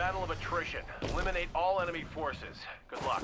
battle of attrition. Eliminate all enemy forces. Good luck.